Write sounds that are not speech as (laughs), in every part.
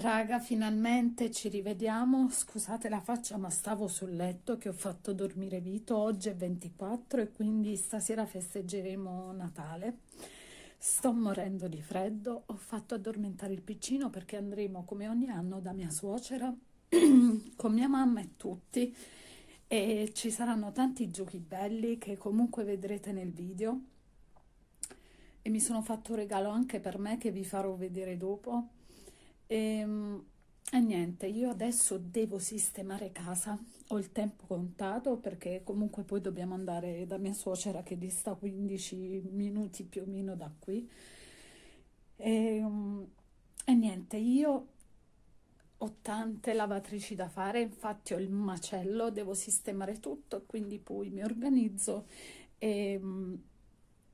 Raga, finalmente ci rivediamo. Scusate la faccia, ma stavo sul letto che ho fatto dormire Vito. Oggi è 24 e quindi stasera festeggeremo Natale. Sto morendo di freddo. Ho fatto addormentare il piccino perché andremo come ogni anno da mia suocera (clears throat) con mia mamma e tutti. E ci saranno tanti giochi belli che comunque vedrete nel video. E mi sono fatto un regalo anche per me che vi farò vedere dopo e, ehm, e niente, io adesso devo sistemare casa, ho il tempo contato perché comunque poi dobbiamo andare da mia suocera che dista 15 minuti più o meno da qui. E, ehm, e niente, io ho tante lavatrici da fare, infatti ho il macello, devo sistemare tutto, quindi poi mi organizzo e um,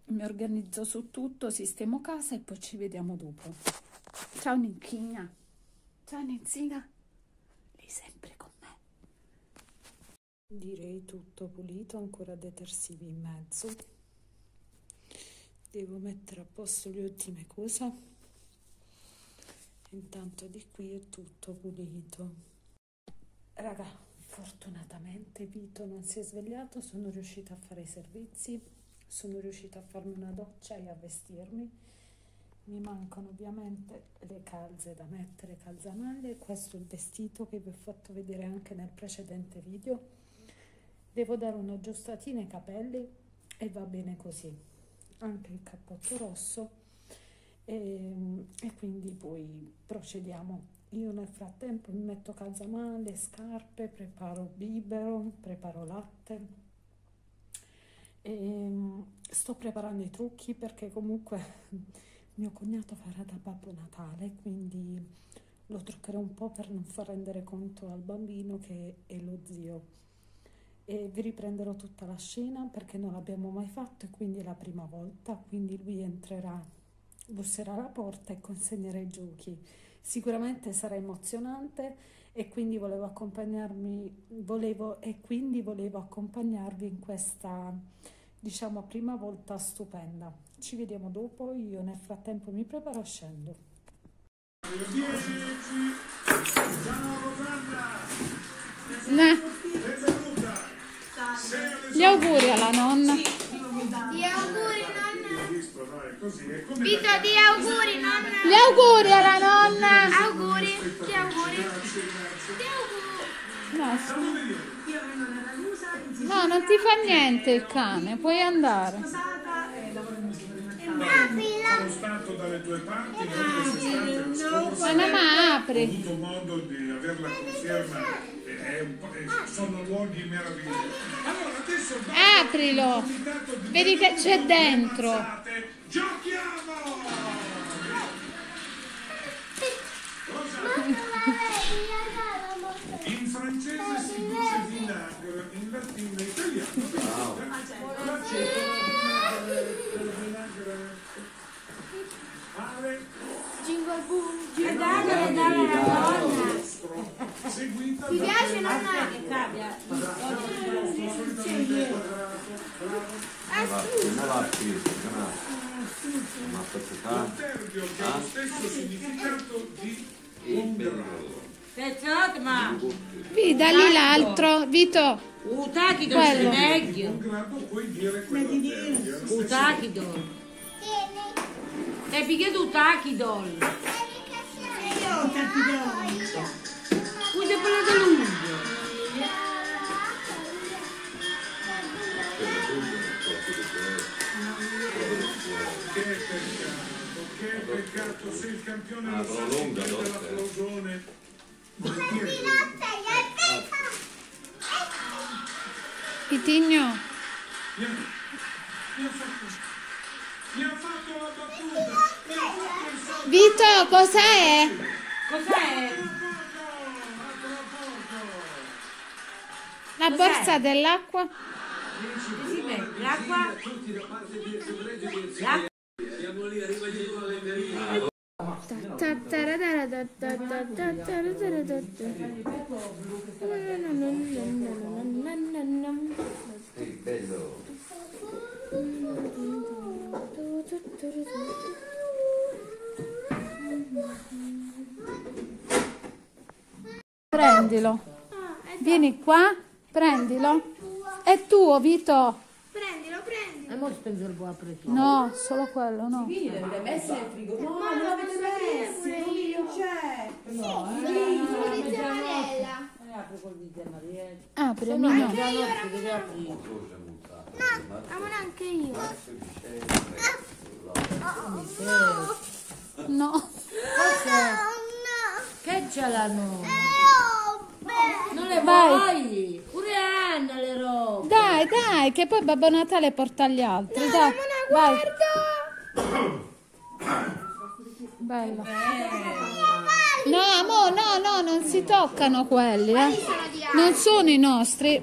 mi organizzo su tutto, sistemo casa e poi ci vediamo dopo. Ciao Ninchina. Ciao Nenzina. Lei sempre con me. Direi tutto pulito, ancora detersivi in mezzo. Devo mettere a posto le ultime cose. Intanto di qui è tutto pulito. Raga, fortunatamente Vito non si è svegliato, sono riuscita a fare i servizi, sono riuscita a farmi una doccia e a vestirmi mi mancano ovviamente le calze da mettere, calzamale, questo è il vestito che vi ho fatto vedere anche nel precedente video. Devo dare un'aggiustatina ai capelli e va bene così. Anche il cappotto rosso e, ehm, e quindi poi procediamo. Io nel frattempo mi metto calzamale, scarpe, preparo bibero, preparo latte. E, ehm, sto preparando i trucchi perché comunque mio cognato farà da Babbo Natale, quindi lo truccherò un po' per non far rendere conto al bambino che è lo zio. E vi riprenderò tutta la scena perché non l'abbiamo mai fatto e quindi è la prima volta, quindi lui entrerà, busserà alla porta e consegnerà i giochi. Sicuramente sarà emozionante e quindi volevo accompagnarmi, volevo, e quindi volevo accompagnarvi in questa, diciamo, prima volta stupenda. Ci vediamo dopo, io nel frattempo mi preparo scendo. Ne. Gli auguri alla nonna. Gli auguri nonna. Vito, di auguri nonna. Gli auguri alla nonna. Auguri. Gli auguri. Gli auguri. No, no, non ti fa niente il cane, puoi andare. Sono stato dalle tue parti non scorsa. Ma mamma apri. Ho avuto modo di avere la conferma. È, sono luoghi meravigliosi. Allora adesso Aprilo. Vedi che c'è dentro. Giochiamo! In francese si dice vinagre, in latino e italiano. L'aceto Jingle boom, jingle boom. Dai, dai, donna. Ti piace nonna? Che cambia. Non l'ha scritto, non ha spezzettato. L'adverbio che ha lo stesso significato di un grado. Pezzot, ma Vi, da lì l'altro. Vito, utachido Quello. è meglio. Dire quell'adverbio. Utachido. E perché tu tachidol? Scusa quello da lungo. Che peccato, che peccato, sei il campione della dotte. Pitigno. Vito, cos'è? Cos'è? La borsa dell'acqua? L'acqua. L'acqua. Prendilo. Vieni qua, prendilo. È tuo, Vito. Prendilo, prendilo. E mo spengo il buon aperitivo. No, solo quello, no. Ma lo avete messi pure io. Sì, sono di zia Mariella. apri col di zia Mariella. Apri, Amino. Anche io, Ramona. No, Ramona anche io. No. Che ce l'hanno? Oh, Non le Vai. Anna le robe. Dai, dai, che poi Babbo Natale porta agli altri. Dai, vai. Bella. No, amore, no, no, non si toccano quelli, eh. Non sono i nostri.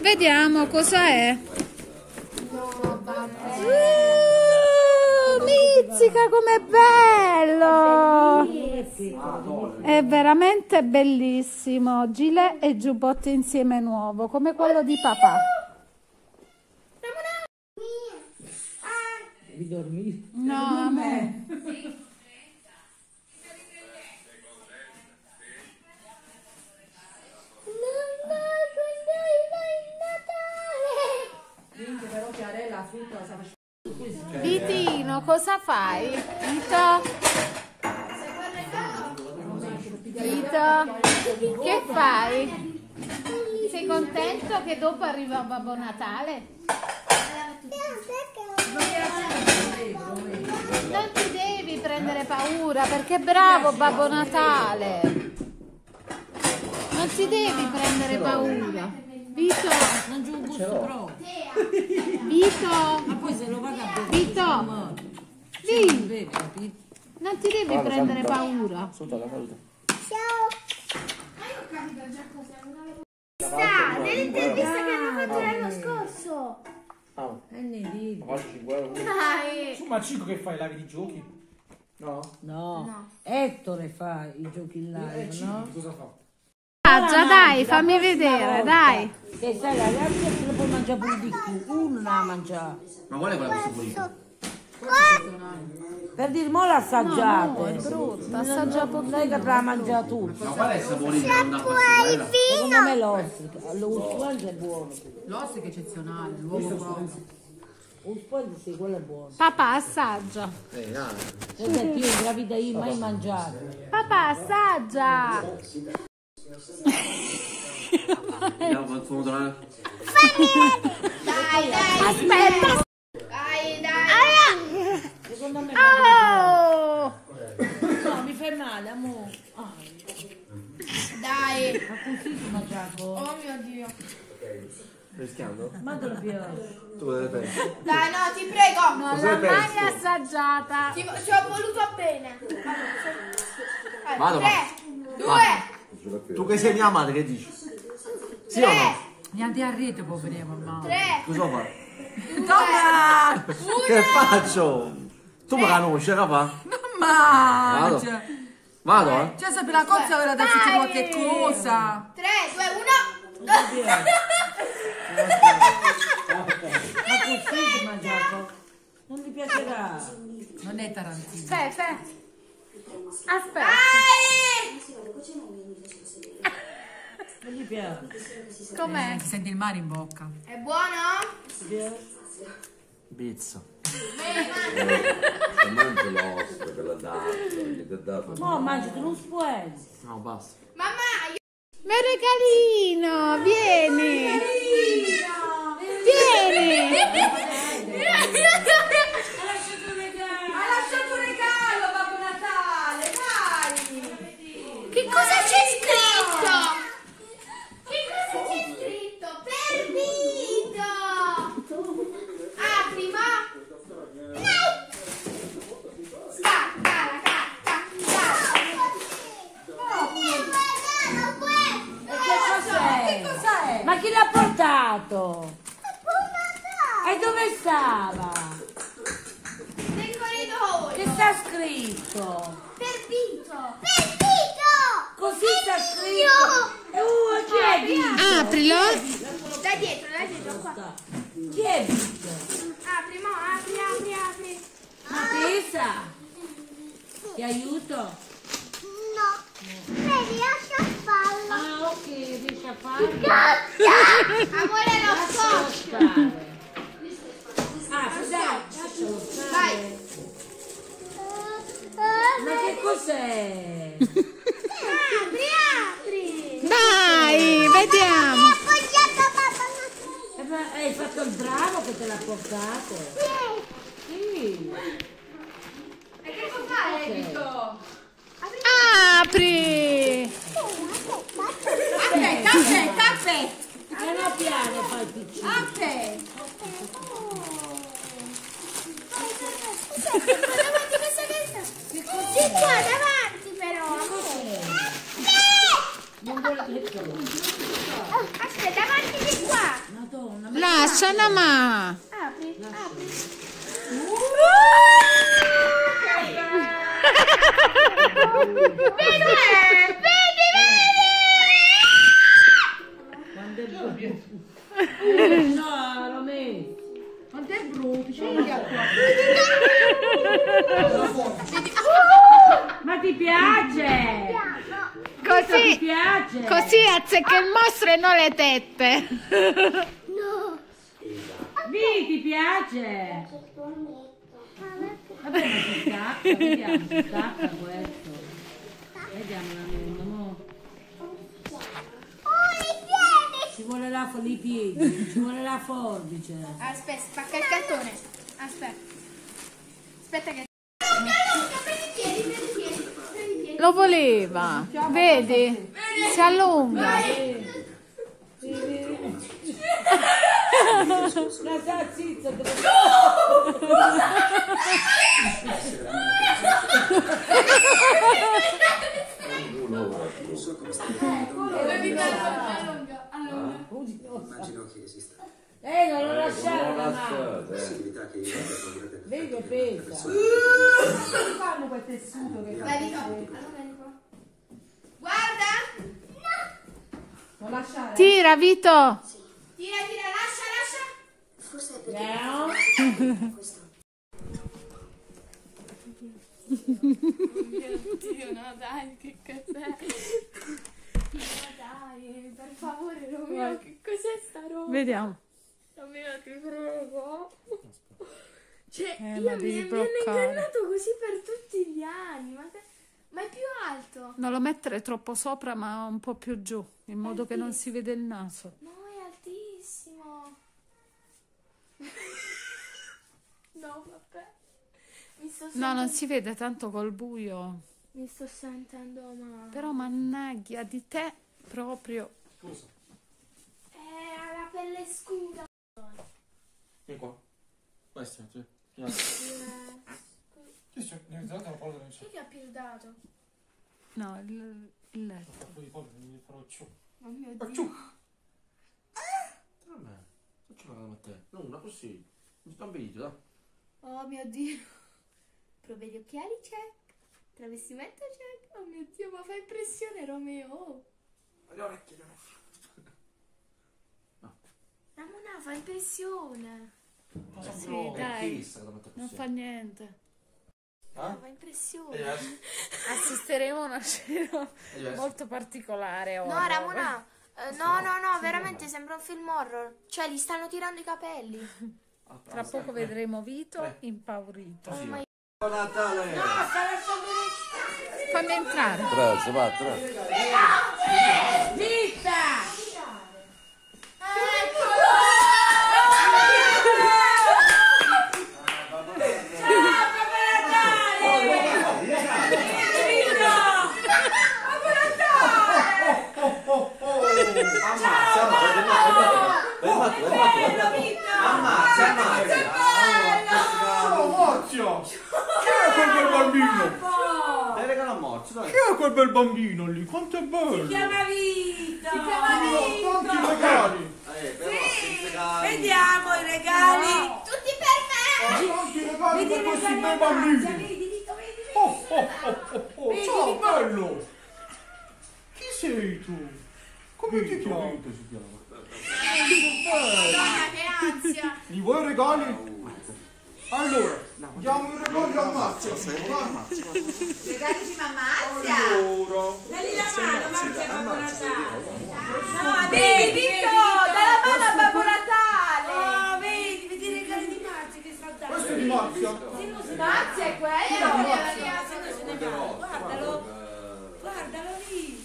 Vediamo cosa è. Uh, mizzica com'è bello! È veramente bellissimo. Gilet e giubbotto insieme nuovo, come quello di papà. Devi dormire. No, il Natale? Vitino, cosa fai? Vito? Fai? Sei contento che dopo arriva Babbo Natale? Non ti devi prendere paura perché è bravo Babbo Natale. Non ti devi prendere paura. Vito, Non giù un gusto proprio. Vito, Ma poi se lo vado a bere. Vito, capito? non ti devi prendere paura. Sta, nell'intervista che hanno fatto l'anno scorso. E ne dico. Dai. Insomma, Cico che fai? Lavi di giochi? No. Ettore fa i giochi in live, no? Cosa fa? Ah, già dai, fammi vedere, dai. Che sai, la gente se lo può mangiare pure di più. Uno non la mangia. Ma qual è quella questo pulito? Per dire, mo l'assaggiate. No, è brutta, assaggia Non è che la mangia tutto. Ma qual è il che non dà questa Secondo me l'ostrica. L'uspente è buono. L'ostrica è eccezionale, l'uovo proprio. L'uspente sì, quello è buono. Papà, assaggia. Eh, dai. Perché io in vita io mai mangiato. Papà, assaggia. Andiamo fondo là. Dai, dai. Aspetta. Dai, dai. Secondo me Oh! no, mi fai male, amore. Ah, Dai. ma così si mangiato. Oh mio Dio. Rischiando? Ma te lo piace. Tu cosa pensi? Dai, no, ti prego. Non l'ha mai assaggiata. Ti, ti ho voluto bene. Allora, Vado, tre, due, Tu che sei mia madre, che dici? Sì o no? Niente a rete poveri mamma. tre, Cosa fa? Toma! Che faccio? Tu me la conosci, raga? Mamma! Vado. Vado, eh? cioè se per la cozza ora adesso c'è qualche cosa. tre, due, uno. (laughs) Ma così mangiato. Non mi piacerà. Non è Tarantino. Aspetta. Aspetta. Dai. Non mi piace. Com'è? Ti senti il mare in bocca. È buono? Piace. Pizza. Non mangio l'osso per la data, gli ho dato. No, mangiati. No, basta. Mamma, io... Mio regalino, vieni. Vieni. (laughs) Ha lasciato un regalo, Babbo Natale, dai! Che cosa c'è scritto? Che cosa c'è scritto? Per Vito! Apri, ma... No! Scappa, la cacca, Che cos'è? Ma chi l'ha portato? E dove stava? Nel corridoio! Che sta scritto? Per Vito! Per Vito! Così sta scritto. Uh, chi è Vito? Aprilo. Da dietro, da dietro, qua. Chi è Vito? Apri, mo, apri, apri, apri. Ma pesa? Ti aiuto? No. Vedi, lascia farlo. Ah, Amore lo scotch. Ah, dai, lascialo stare. Vai. Ma che cos'è? Apri, apri. Dai, vediamo. Appoggiato papà. Eh, ma Hai fatto il bravo che te l'ha portato. Sì. E che può fare, Vito? Apri. Caffè, caffè, caffè. Piano piano fai il piccino. Caffè. Davanti questa testa. Di qua, davanti però. Non vuole metterlo. Aspetta, davanti di qua. Madonna. ma- Lascia una ma. Apri, apri. Vedi, vedi, è brutto. No, lo metti. Quanto è brutto, c'è il Ma ti piace? Ti Così, piace? così azzecca il mostro e non le tette. Sì, ti piace? Vabbè, ma si stacca, vediamo, si stacca questo. Vediamo la mia, mo. Ci vuole la fo- i piedi, ci vuole la forbice. Aspetta, spacca il cartone. Aspetta. Aspetta che... Prendi i piedi, prendi i piedi, prendi i piedi. Lo voleva. Vedi? Si allunga. La sa zitto, te lo- Eh, non lo lasciare Non la mano. lasciate. Vedi che pesa. fanno quel tessuto che Vai. Guarda. non lasciare. Tira, Vito. Tira, tira, lascia, lascia. (laughs) Andiamo. Dio, no, dai, che cos'è? No, dai, per favore, Romeo, che cos'è sta roba? Vediamo. Romeo, ti prego. Cioè, Eh, io mi, hanno ingannato così per tutti gli anni, ma, ma è più alto. Non lo mettere troppo sopra, ma un po' più giù, in modo che non si vede il naso. No, è. (laughs) no, vabbè. Mi sto No, non si vede tanto col buio. mi sto sentendo male. Però mannaggia di te proprio. Eh, ha la pelle scura. Vieni qua. Questa, sì. Vieni. Chi c'è? Ne hai dato la c'è. Chi che ha pirdato? No, il, il letto. Poi di palla mi farò ciò. Oh mio Ah, Dio. ciù. Tra me. Faccio la a te. Non una così. Mi sto ambito. Oh mio Dio. Prove gli occhiali, check. Travestimento, check. Oh mio Dio, ma fa impressione, Romeo. Le orecchie, le orecchie. Ramona, fa impressione. Cosa Sì, no, dai. la Non fa niente. Ah, fa impressione. È diverso. Assisteremo a una scena diverso. molto particolare No, ora. Ramona. Eh, no, no, no, veramente sembra un film horror. Cioè, gli stanno tirando i capelli. (laughs) Ah, Tra poco eh. vedremo Vito Eh. impaurito. Così. ma- Buon Natale! Fammi entrare. Grazie, va, tre. Zitta! Ammazza, ammazza, fermato, fermato, fermato. Ammazza, ammazza. Ciao, Morzio! Chi è quel bel bambino? Dai, regala un morso, dai. Chi è quel bel bambino lì? Quanto è bello! Chiama Vito! Tanti regali! Eh, però, senza regali. Vediamo i regali! Tutti per me! Tanti regali Vedi per questi bei bambini! vedi Vito, vedi, vedi! Oh, oh, oh, oh, oh, ciao bello! Chi sei tu? Come ti chiami? si chiama? Madonna, che ansia! Li vuoi regali? Allora, diamo i regali a Marzia. Regali di mamma. Allora, Dagli la mano, Marzia, Babbo Natale! No, vedi, Vito, dalla mano a Babbo Natale. Oh, vedi, vedi i regali di Marzia che sta dando. Questo è di Marzia. Marzia è quello. Guardalo, guardalo lì.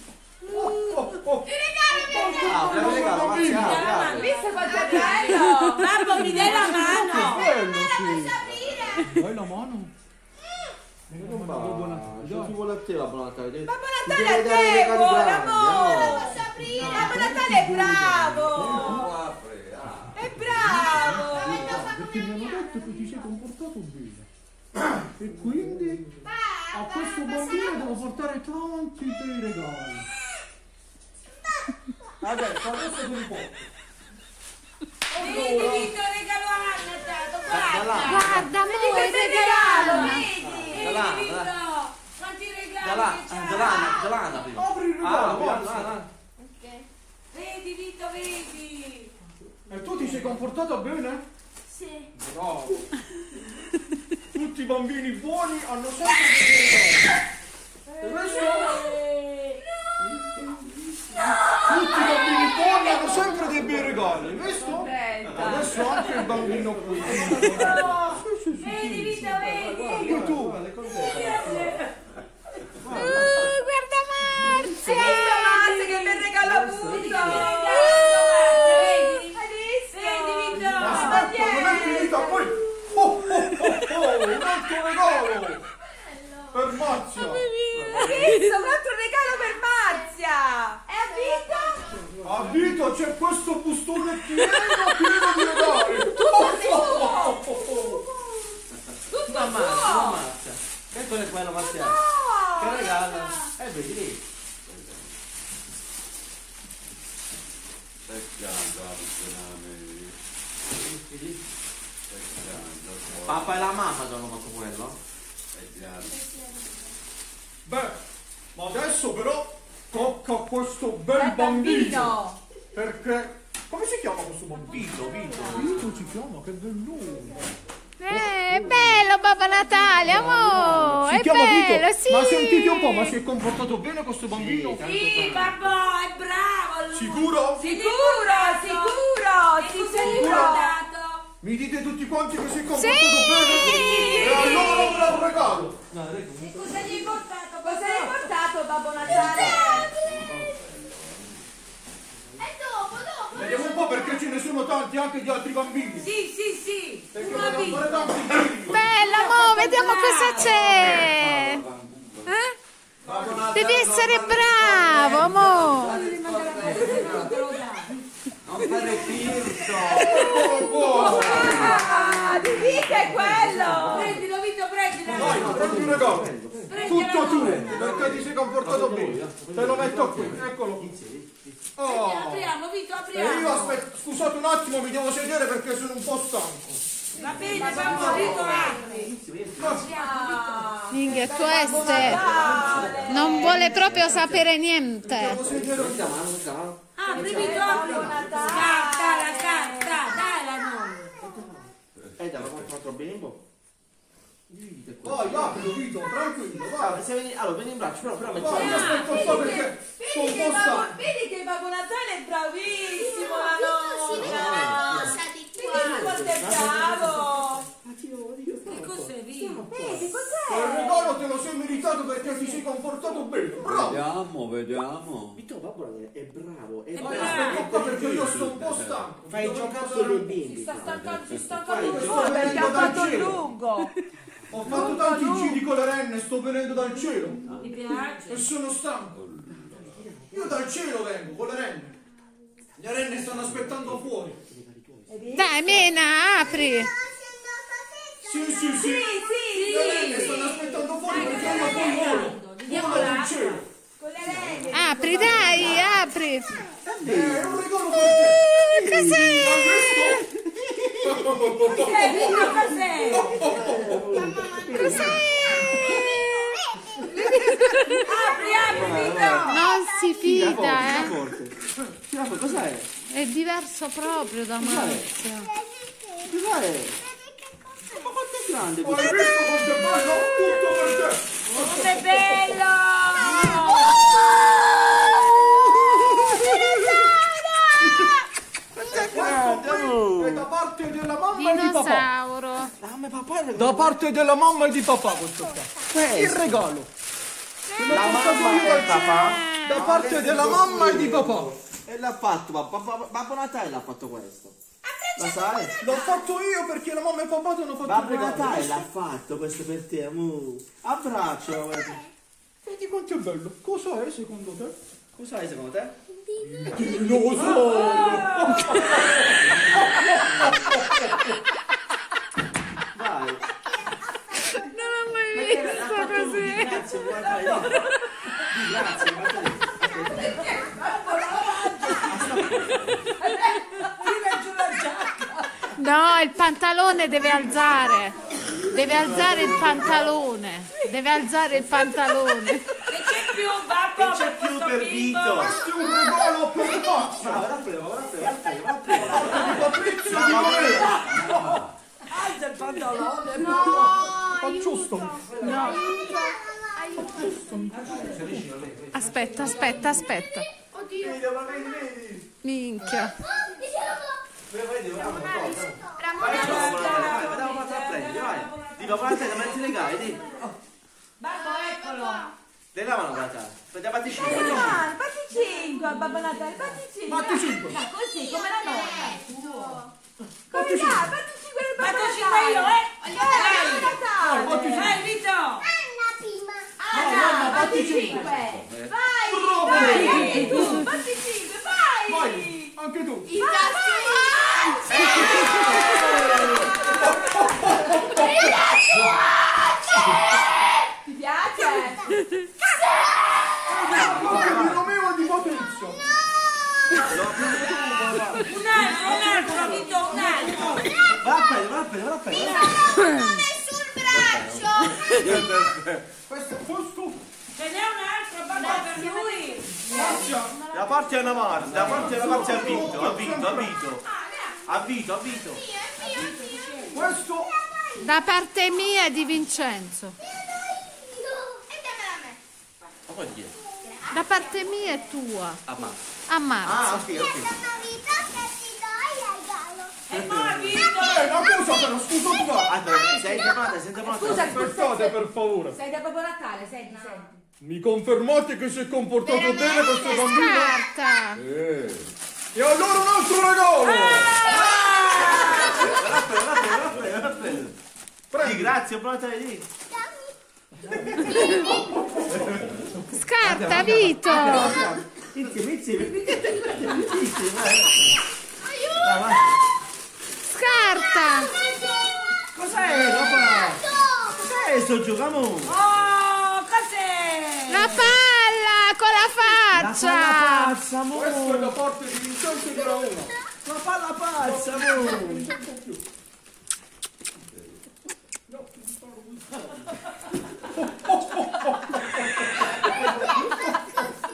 Ah, me lo regalo, Marzia, Hai apri, visto quanto è bello? Babbo, mi dai la mano. Bello, sì. Dai la mano. Non ti vuole a te la buona Natale. Ti Natale deve è dare i regali bravo, grandi, amore. amore. Babbo Natale è bravo. Ah. È bravo. Perché mi hanno detto che ti sei comportato bene. E quindi a questo bambino devo portare tanti bei regali. Vabbè, fa adesso te li porto. Vedi, Vito, regalo a Anna, dato, guarda. Guarda, Vedi amore, questo è il regalo, vedi? Là, Vedi. Vito, quanti regali Da là, che c'ha. da là, da là prima. Apri il Ah, regalo, là, là. Vedi, Vito, vedi. E tu ti sei comportato bene? Sì. Bravo. Tutti i bambini buoni hanno sempre dei regali. E questo? Tutti i bambini buoni hanno sempre dei bei regali, hai visto? Adesso anche il bambino qui. Vedi, Vito, vedi. Anche tu. Uh, guarda Marzia. visto Marzia che visto? vedi, Vito. Aspetta, non è finita poi. Oh, oh, oh, oh, un altro regalo. Per Marzia. Visto? Un altro regalo per Marzia. E ha vinto? A Vito c'è questo bustone pieno di regali. Oh, oh, oh, oh, oh. Tutto a Marzia, a Marzia. E quello è quello, Marzia. Che regalo. Eh, vedi lì. Papà e la mamma ti hanno fatto quello? Beh, ma adesso però tocca a questo bel Bel bambino. Perché come si chiama questo bambino? Vito, Vito si chiama, che bellone. Eh, è bello Babbo Natale, amore. Si È chiama bello, Vito. sì. Ma sentite un po', ma si è comportato bene questo bambino? Sì, babbo, è bravo lui. Sicuro? Sicuro, sicuro, cosa gli sicuro. dato? Mi dite tutti quanti che si è comportato Sì. bene? E allora ora un regalo. E cosa gli hai portato? Cosa hai portato Babbo Natale? E dopo, dopo. Vediamo un po' perché ce ne sono tanti anche di altri bambini. Sì, sì, sì. Perché Una vita. Bella, amore, vediamo cosa c'è. Eh? Devi essere bravo, amore. Non fare finto. Ah, di Vito è quello. Prendilo, Vito, prendilo. Vai, prendi un regalo. Tutto tu, perché ti sei comportato bene. Te lo metto qui, eccolo qui. Oh. Apriamo, Vito, E apriamo. io aspetta, scusate un attimo, mi devo sedere perché sono un po' stanco. Va bene, Vito, apri. Minchia, questo non vuole proprio sapere niente. Apri, Vito, apri. Scarta, la carta, dai la nonna. Eh, dai, ma quattro bimbo. Dite qua. Apri, Vito, tranquillo, vai. Se vieni- allora, vieni in braccio, però, però metti Vai, io aspetto un po' perché sono Vedi che, po' Babbo, stanco. vedi che Babbo Natale è bravissimo, la nonna. Vedi quanto è bravo. Che cos'è, Vito? Vedi Il cos'è? regalo te lo sei meritato perché ti sei comportato bene. Bravo. Vediamo, vediamo. Vito Babbo è bravo, è bravo. aspetta perché io sto un po' stanco. Fai riposare. ai bimbi. Si sta stancando, si sta stancando perché ha fatto il lungo. (laughs) Ho fatto tanti giri con le renne, sto venendo dal cielo. Mi E piace? sono stanco. Io dal cielo vengo con le renne. Le renne stanno aspettando fuori. Dai, Mena, apri. Sì, sì, sì. Le renne stanno aspettando fuori perché io poi volo. Volo dal cielo. Con le renne. Apri, dai, apri. Eh, È un regalo per te. Uh, cos'è? Hai visto? Eh, Vito, cos'è? Cos'è? Apri, apri, Vito. Non si fida, eh. cos'è? È diverso proprio da Marzia. Cos'è? Ma quanto è grande questo? quanto è? Tutto per te. Bello. Oh, mamma e di papà. Dinosauro. La mamma e papà era Da parte della mamma e di papà questo qua. Il regalo. Te l'ho La mamma e il papà. Da parte della mamma e di papà. E l'ha fatto, Babbo Babbo- Natale l'ha fatto questo. Lo sai? L'ho fatto io perché la mamma e papà ti hanno fatto Babbo. Natale l'ha fatto questo per te, amore. Abbraccio. Vedi quanto è bello. Cosa è secondo te? Cos'hai secondo te? Lo so. (laughs) Vai. Non ho mai Perché visto fatto così. Grazie, Babbo Natale. Di grazie, Natale. No, il pantalone deve alzare. Deve alzare il pantalone. Deve alzare il pantalone. E c'è più, babbo, Non c'è più per? Vito. Questo è un regalo per. Bravo, ora prego, ora prego, Patrizio di Voleva. Alza il pantalone. Fa giusto. Aspetta, aspetta, aspetta. Vedi, vedi. Minchia. Vedi, bravo, bravo. Vai, ciao, vai, vai, vai. Di le. Babbo, eccolo. Dai la mano, guarda. Prendiamo a 5. Ah, fatti 5, Babbo Natale, fatti 5. Fatti cinque. Ma così, come la nonna. Fatti Come cinque. dai, fatti 5 del Babbo Natale. io, eh. Dai, Natale. fatti cinque. Dai, Vito. Anna, fatti fatti cinque. 5. Vai, vai. Tu, fatti 5, vai. Vai, anche tu. Ti piace? Anche di Romeo e di Patrizio. Un altro, un altro, Vito, un altro. Va a prendere, va a prendere, va a prendere. Questo, questo. Ce n'è un altro, babbo, per lui. Da parte a Navarra, da parte da parte a Vito, a Vito, a Vito. A Vito, a Vito. Questo. Da parte mia e di Vincenzo. Ma è? Da parte mia e tua. A Marco. A marzo. Ah, ok, ok. E. Eh, una cosa però, scusa Aspettate per favore. Sei da Babbo Natale, senti, senti. Mi confermate che si è comportato bene questo bambino? Carta. Eh. E allora un altro regalo! Va a prendere, va a prendere, va a prendere, va a prendere. Di grazie, buona Natale, di. Scarta, Vito. Insieme, insieme. Insieme, vai. Scarta. Cos'è, papà? Cos'è sto giocamo? Oh, cos'è? La palla con la La faccia. palla pazza, amore. Questo è da parte di Vincenzo di Rauna. La palla pazza, amore.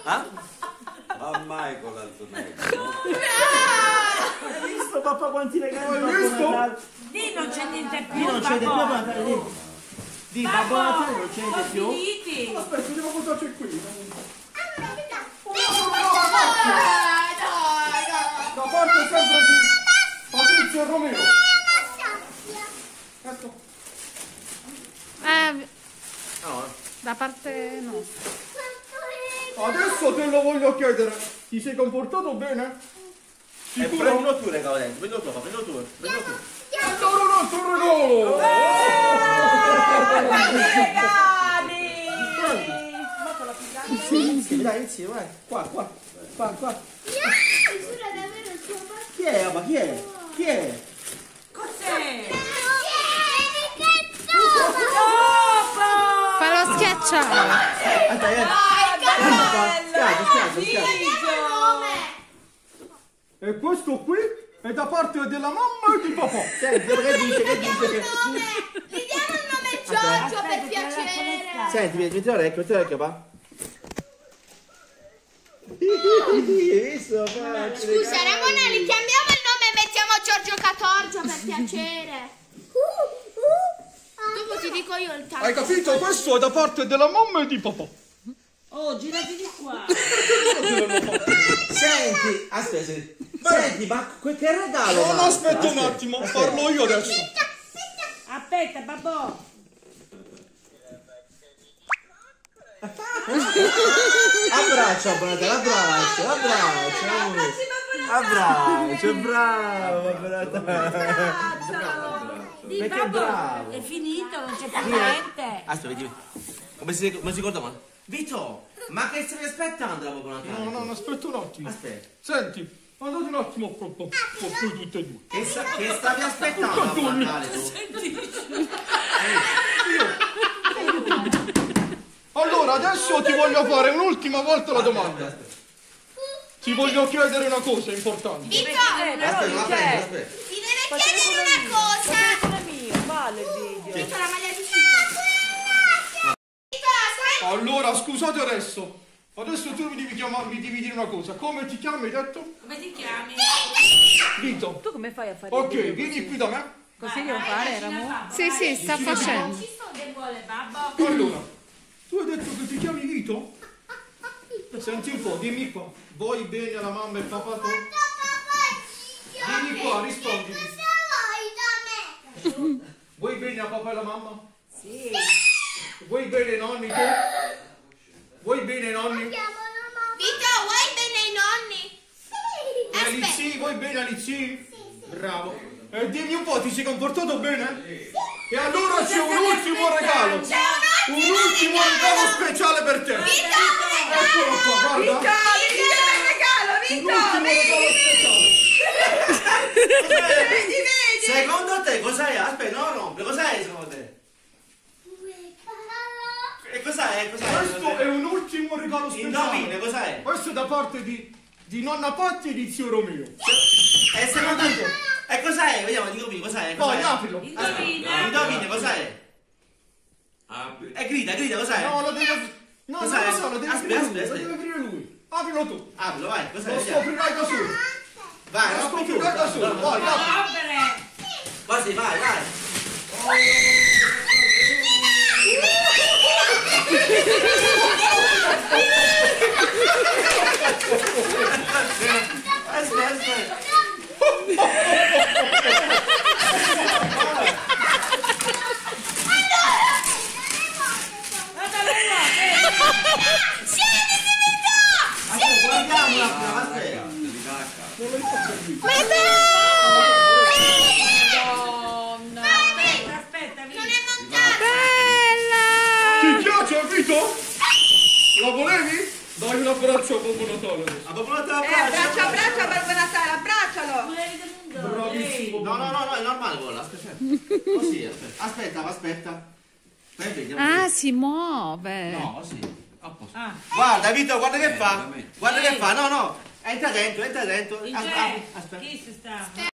A Antonello. Hai visto papà quanti regali Hai visto? Lì non c'è niente più, non c'è di più, Natale, di. Babbo Natale non c'è di più. finiti. Aspetta, vediamo cosa c'è qui. Da parte sempre di Patrizio e Romeo. Ecco. Eh, No, da parte nostra. Adesso te lo voglio chiedere. Ti sei comportato bene? E Sicuro? prendilo tu regalo dentro, prendilo tu, prendilo tu, prendilo tu. Allora un altro regalo! Insieme, dai, insieme, vai. Qua, qua, qua, qua. Chi è, papà, chi è? Chi è? Cos'è? Fallo schiacciare. Aspetta, eh. Schiaccia, schiaccia, schiaccia. E questo qui è da parte della mamma e di papà. Senti, che dice, che dice che... Gli diamo il nome Giorgio per piacere. Senti, metti l'orecchio, metti l'orecchio. Hai papà? Scusa, Ramonelli, chiamiamo il nome e mettiamo Giorgio Catorgio per piacere. (laughs) Dopo ti dico io il Hai tanto. capito? Questo è da parte della mamma e di papà. Oh, girati di qua. (laughs) Senti, aspetta, senti. Senti, ma que- che regalo? No, no, aspetta un attimo, parlo io adesso. Aspetta, babbo. Abbraccio, Bonatella, abbraccio, abbraccio. Abbraccio, bravo, Bonatella. Di Perché bravo. È finito, non c'è più niente. Aspetta, vedi. Come si, come si Vito, ma che stavi aspettando la Babbo Natale? No, no, no, aspetta un attimo. Aspetta, Senti, andate un attimo un po' più tutte e due. che, sta- che stavi aspettando Babbo Natale tu? Allora, adesso ti voglio fare un'ultima volta la domanda. Ti voglio chiedere una cosa importante. Vito, Aspetta, aspetta, aspetta. ti deve chiedere una cosa. mio, vale il video. Vito, la maglia di Vito, sai? Allora, scusate adesso. Adesso tu mi devi, chiamare, mi devi dire una cosa. Come ti chiami, hai detto? Come ti chiami? Vito. Tu come fai a fare Ok, vieni qui da me. Così devo fare, Ramo? Sì, sì, sta facendo. Ci sono che vuole babbo? Allora, tu hai detto che ti chiami Vito? Senti un po', dimmi qua. Vuoi bene alla mamma e papà tu? Vieni qua, rispondimi. Vuoi bene a papà e alla mamma? Sì. Vuoi bene ai nonni tu? Vuoi bene ai nonni? Vito, vuoi bene ai nonni? Aspetta. zii? Vuoi bene agli zii? Bravo. E dimmi un po', ti sei comportato bene? E allora c'è un ultimo regalo. C'è un Un ultimo regalo speciale per te. Eccolo qua, guarda. Un ultimo regalo speciale. Secondo te cos'è? Aspetta, no, no, cos'è secondo te? E cos'è? Cos'è? Questo è un ultimo regalo Indovina, speciale. cos'è? Questo è da parte di, di nonna Patti e di zio Romeo. E secondo te? E cos'è? Vediamo, dico qui, cos'è? Vai, Cos'è? aprilo. Indovina. Indovina, cos'è? E grida, grida, cos'è? No, lo deve... No, Cos'è? non lo so, lo Aspetta, aprire lui. Lo deve aprire lui. Aprilo tu. Aprilo, vai, cos'è? Lo scoprirai da solo. Vai, Lo non scoprirai da solo. Vai, apri. Quasi, vai, vai. Aspetta, aspetta. Aspetta, guardiamo un attimo, aspetta. Aspetta, aspetta, Non vieni. è montato. Ti piace, Vito? La volevi? Dai un abbraccio a Babbo Natale adesso. A Babbo Natale, Eh, abbraccia, abbraccio. abbraccia Babbo Natale, abbraccialo. Bravissimo. No, no, no, no, è normale quello, aspetta. Così, aspetta. Aspetta, aspetta. Dai, vediamo. Ah, si muove. No, sì. A posto. Ah. Guarda, Vito, guarda che fa. Guarda che fa. No, no. Entra dentro, entra dentro. Gè, apri, Aspetta. chi si sta?